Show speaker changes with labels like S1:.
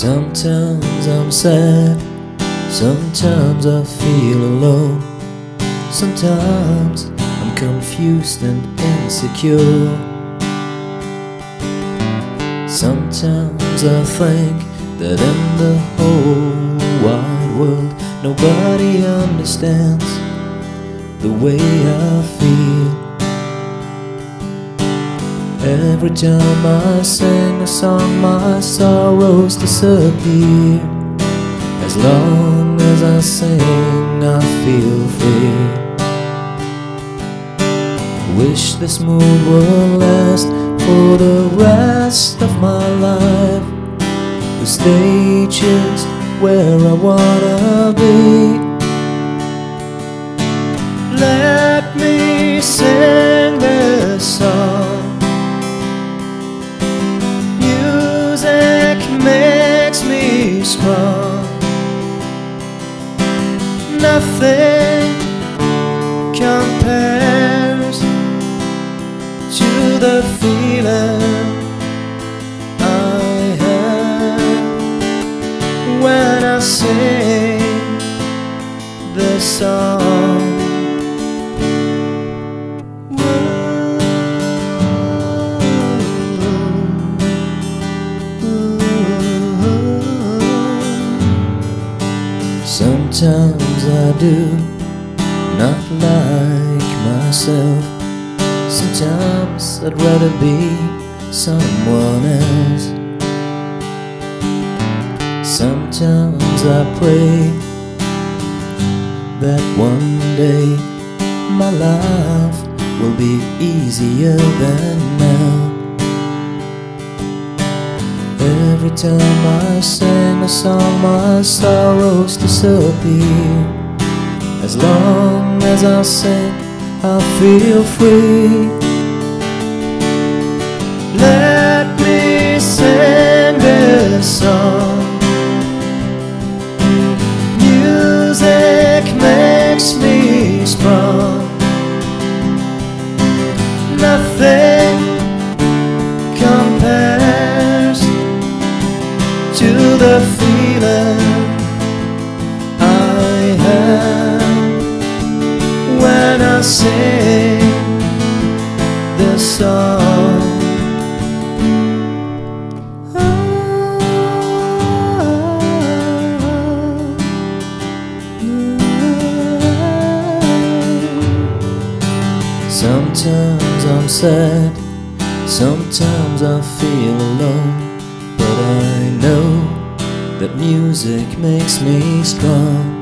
S1: Sometimes I'm sad, sometimes I feel alone. Sometimes I'm confused and insecure. Sometimes I think that in the whole wide world nobody understands the way I feel. Every time I sing a song, my sorrows disappear. As long as I sing, I feel free. Wish this mood will last for the rest of my life. The stage is where I wanna be. Nothing compares to the feeling I have when I sing this song. Sometimes I do not like myself. Sometimes I'd rather be someone else. Sometimes I pray that one day my life will be easier than now. Every time I sing a song, my sorrows disappear. As long as I sing, I feel free. Let me sing this song. Music makes me to the feeling I have when I sing this song. Sometimes I'm sad, sometimes I feel alone, but I that music makes me strong.